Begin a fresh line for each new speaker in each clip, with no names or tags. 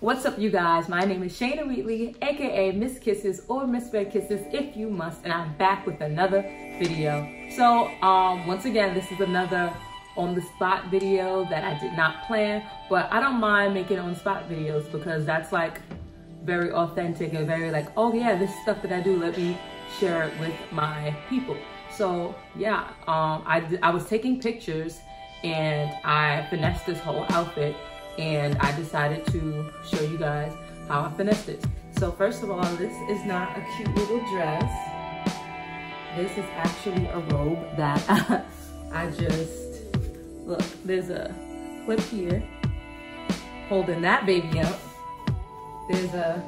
What's up, you guys? My name is Shayna Wheatley, aka Miss Kisses or Miss Red Kisses if you must, and I'm back with another video. So, um, once again, this is another on the spot video that I did not plan, but I don't mind making on spot videos because that's like very authentic and very like, oh yeah, this stuff that I do, let me share it with my people. So yeah, um, I, I was taking pictures and I finessed this whole outfit and I decided to show you guys how I finessed it. So first of all, this is not a cute little dress. This is actually a robe that I just, look, there's a clip here holding that baby up. There's a,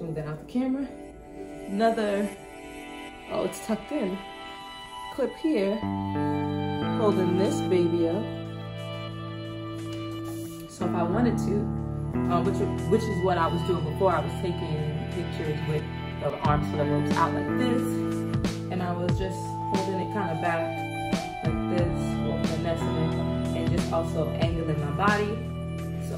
move that out the camera. Another, oh, it's tucked in. Clip here, holding this baby up. So if I wanted to, um, which, which is what I was doing before, I was taking pictures with the arms for the ropes out like this. And I was just holding it kind of back like this, finessing it, and just also angling my body. So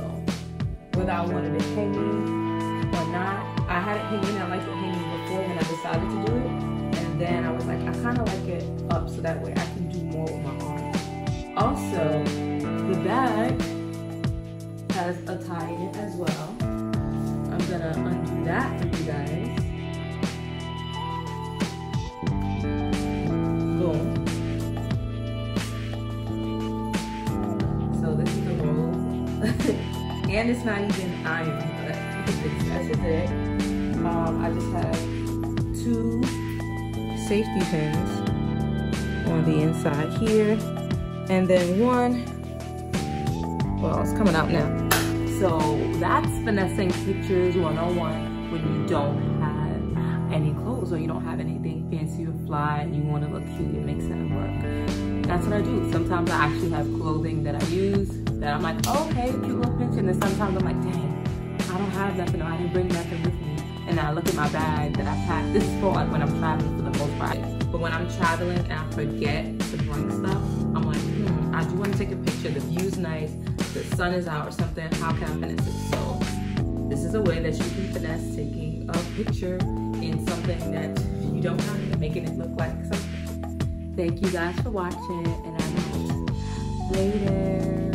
whether I wanted it hanging or not, I had it hanging, I liked it hanging before when I decided to do it. And then I was like, I kind of like it up so that way I can do more with my arms. Also, the bag has a tie in it as well. I'm gonna undo that for you guys. Boom. So this is the roll. and it's not even iron, but this is it. Um, I just have two safety pins on the inside here. And then one well, it's coming out now. So that's finessing pictures 101 when you don't have any clothes or you don't have anything fancy or fly and you want to look cute, it makes it work. That's what I do. Sometimes I actually have clothing that I use that I'm like, oh, okay, cute little picture. And then sometimes I'm like, dang, I don't have nothing or I didn't bring nothing with me. And I look at my bag that I packed. This is for like when I'm traveling for the most part. But when I'm traveling and I forget to bring stuff, I'm like, hmm, I do want to take a picture. The view's nice the sun is out or something, how can I finesse it? So this is a way that you can finesse taking a picture in something that you don't have and making it look like something. Thank you guys for watching and I'm out later.